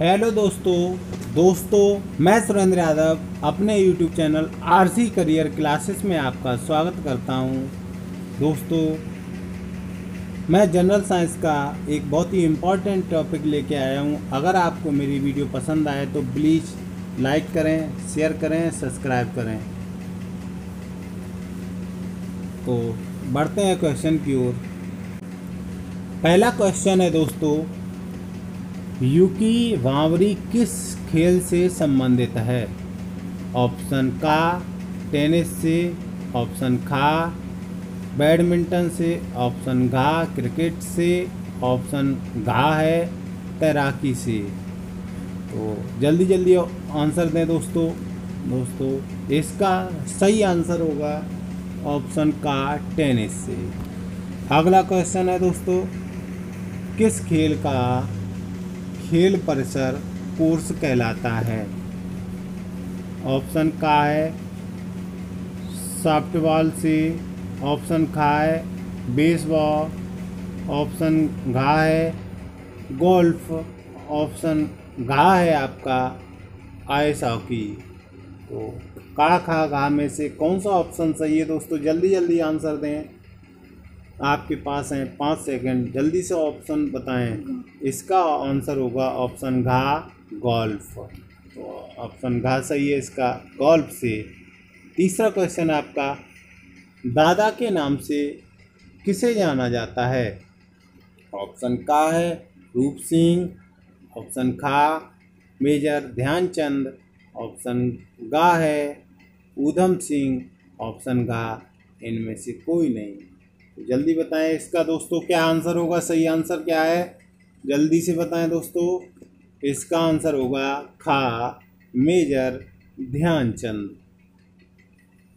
Hello दोस्तों दोस्तों, मैं सुरेंद्र यादव, अपने YouTube channel RC career classes में आपका स्वागत करता हूँ। दोस्तों, मैं जनरल साइंस का एक बहुत ही इंपॉर्टेंट टॉपिक लेके आया हूँ। अगर आपको मेरी वीडियो पसंद आए तो प्लीज़ लाइक करें शेयर करें सब्सक्राइब करें। तो बढ़ते हैं क्वेश्चन की ओर। पहला क्वेश्चन है दोस्तों युकी वावरी किस खेल से संबंधित है? ऑप्शन का, टेनिस से, ऑप्शन खा, बैडमिंटन से, ऑप्शन घा, क्रिकेट से, ऑप्शन घा है, तैराकी से। तो जल्दी जल्दी आंसर दें दोस्तों। दोस्तों, इसका सही आंसर होगा ऑप्शन का, टेनिस से। अगला क्वेश्चन है दोस्तों, किस खेल का खेल परिसर कोर्स कहलाता है। ऑप्शन का है सॉफ्टबॉल से, ऑप्शन खा है बेसबॉल, ऑप्शन घा है गोल्फ, ऑप्शन घा है आपका आइस हॉकी। तो का खा घा में से कौन सा ऑप्शन सही है दोस्तों? जल्दी जल्दी आंसर दें। आपके पास हैं। पाँच सेकंड। जल्दी से ऑप्शन बताएँ। इसका आंसर होगा ऑप्शन घा, गोल्फ। तो ऑप्शन घा सही है इसका। गोल्फ से तीसरा क्वेश्चन आपका, दादा के नाम से किसे जाना जाता है? ऑप्शन का है रूप सिंह, ऑप्शन खा, मेजर ध्यानचंद, ऑप्शन गा है ऊधम सिंह, ऑप्शन गा इनमें से कोई नहीं। तो जल्दी बताएँ इसका दोस्तों क्या आंसर होगा? सही आंसर क्या है? जल्दी से बताएँ दोस्तों। इसका आंसर होगा खा मेजर ध्यानचंद।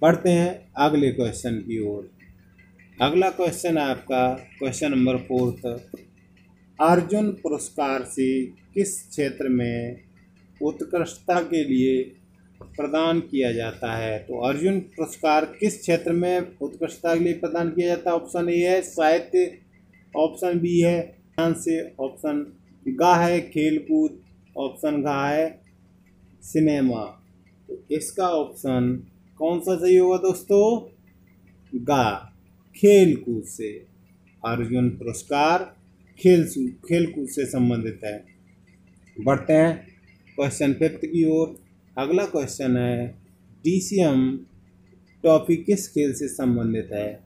पढ़ते हैं अगले क्वेश्चन की ओर। अगला क्वेश्चन है आपका क्वेश्चन नंबर फोर्थ अर्जुन पुरस्कार से किस क्षेत्र में उत्कृष्टता के लिए प्रदान किया जाता है। तो अर्जुन पुरस्कार किस क्षेत्र में उत्कृष्टता के लिए प्रदान किया जाता है? ऑप्शन ए है साहित्य, ऑप्शन बी है ध्यान से ऑप्शन गा है खेलकूद, ऑप्शन घा है सिनेमा। तो इसका ऑप्शन कौन सा सही होगा दोस्तों? गा, खेलकूद से। अर्जुन पुरस्कार खेल खेलकूद से संबंधित है। बढ़ते हैं, क्वेश्चन फिफ्थ की ओर। अगला क्वेश्चन है डीसीएम ट्रॉफी किस खेल से संबंधित है?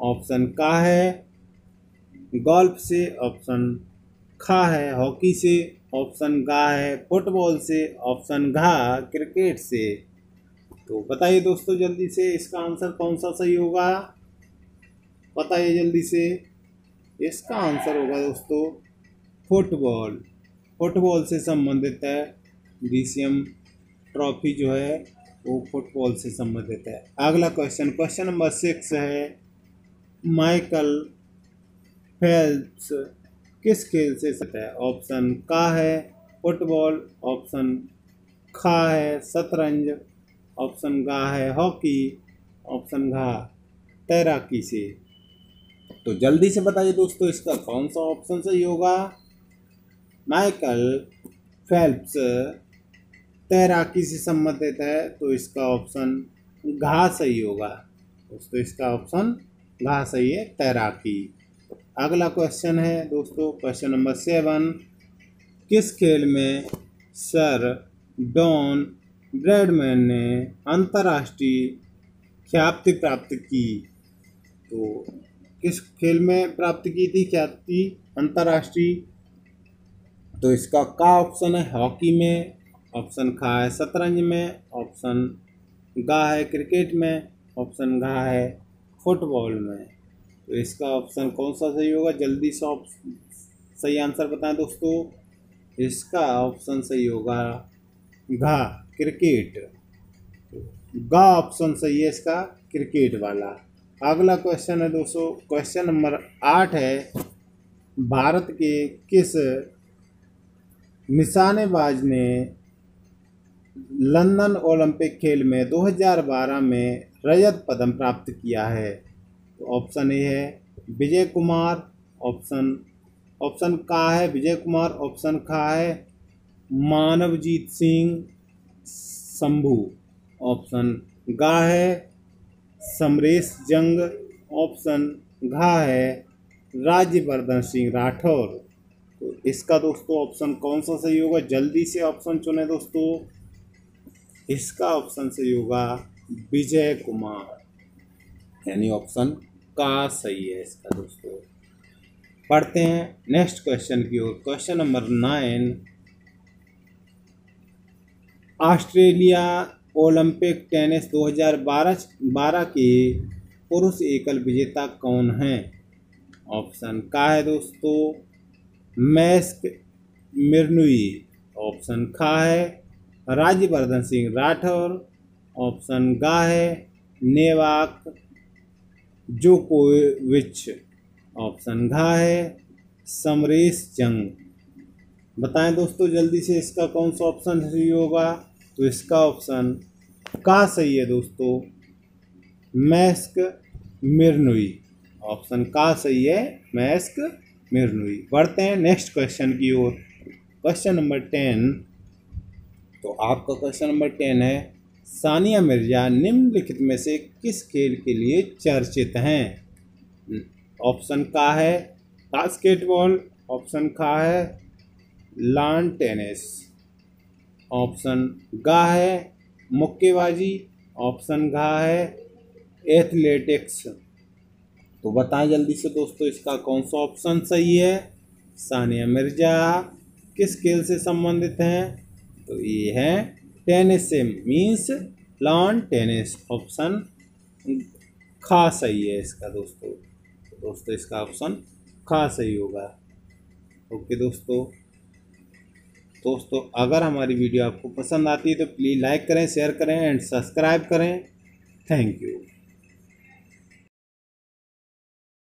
ऑप्शन का है गोल्फ से ऑप्शन खा है हॉकी से ऑप्शन गा है फुटबॉल से ऑप्शन घा क्रिकेट से। तो बताइए दोस्तों जल्दी से, इसका आंसर कौन सा सही होगा? बताइए जल्दी से। इसका आंसर होगा दोस्तों फुटबॉल फुटबॉल से संबंधित है डीसीएम ट्रॉफी जो है, वो फुटबॉल से संबंधित है। अगला क्वेश्चन क्वेश्चन नंबर सिक्स है माइकल फेल्प्स किस खेल से है? ऑप्शन का है फुटबॉल ऑप्शन खा है, शतरंज ऑप्शन गा है हॉकी ऑप्शन घा तैराकी से। तो जल्दी से बताइए दोस्तों, इसका कौन सा ऑप्शन सही होगा? माइकल फेल्प्स तैराकी से संबंधित है तो इसका ऑप्शन घा सही होगा। दोस्तों, इसका ऑप्शन घा सही है, तैराकी। अगला क्वेश्चन है, दोस्तों क्वेश्चन नंबर सेवन किस खेल में सर डॉन ब्रेडमैन ने अंतर्राष्ट्रीय ख्याति प्राप्त की? तो किस खेल में प्राप्त की थी ख्याति? अंतर्राष्ट्रीय। तो इसका का ऑप्शन है, हॉकी में। ऑप्शन खा है शतरंज में, ऑप्शन गा है क्रिकेट में, ऑप्शन घा है फुटबॉल में। तो इसका ऑप्शन कौन सा सही होगा? जल्दी से सही आंसर बताएँ दोस्तों। इसका ऑप्शन सही होगा घा, क्रिकेट। गा ऑप्शन सही है इसका, क्रिकेट वाला। अगला क्वेश्चन है दोस्तों क्वेश्चन नंबर आठ है। भारत के किस निशानेबाज ने लंदन ओलंपिक खेल में 2012 में रजत पदम प्राप्त किया है। तो ऑप्शन ए है विजय कुमार, ऑप्शन ऑप्शन का है विजय कुमार, ऑप्शन खा है मानवजीत सिंह शंभू। ऑप्शन गा है समरेश जंग, ऑप्शन घा है राज्यवर्धन सिंह राठौर। तो इसका दोस्तों ऑप्शन कौन सा सही होगा? जल्दी से ऑप्शन चुने दोस्तों। इसका ऑप्शन सही होगा विजय कुमार। यानी ऑप्शन का सही है इसका दोस्तों। पढ़ते हैं नेक्स्ट क्वेश्चन की ओर। Question number nine Australia Olympic tennis 2012 बारह के पुरुष एकल विजेता कौन है? ऑप्शन का है दोस्तों, मैस्क मिर्नुई। ऑप्शन खा है राज्यवर्धन सिंह राठौर, ऑप्शन गा है नेवाक जो जोकोविच, ऑप्शन घा है समरेश जंग। बताएँ दोस्तों जल्दी से इसका कौन सा ऑप्शन सही होगा? तो इसका ऑप्शन का सही है दोस्तों, मैस्क मिर्नुई। ऑप्शन का सही है मैस्क मिर्नुई। बढ़ते हैं नेक्स्ट क्वेश्चन की ओर। क्वेश्चन नंबर टेन तो आपका क्वेश्चन नंबर टेन है, सानिया मिर्ज़ा निम्नलिखित में से किस खेल के लिए चर्चित हैं? ऑप्शन का है बास्केटबॉल, ऑप्शन का है लॉन टेनिस, ऑप्शन गा है मुक्केबाजी, ऑप्शन घा है एथलेटिक्स। तो बताएँ जल्दी से दोस्तों, इसका कौन सा ऑप्शन सही है? सानिया मिर्ज़ा, किस खेल से संबंधित हैं? तो ये है tennis means lawn tennis option खा सही है इसका दोस्तों। दोस्तों, इसका ऑप्शन खा सही होगा। ओके दोस्तों। दोस्तों, अगर हमारी वीडियो आपको पसंद आती है तो प्लीज़ लाइक करें शेयर करें एंड सब्सक्राइब करें। Thank you